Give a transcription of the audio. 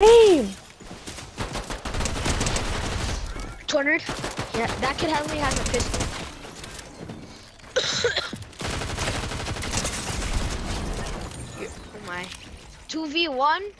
Aim! 200? Yeah, that kid only has a pistol. oh my. 2v1?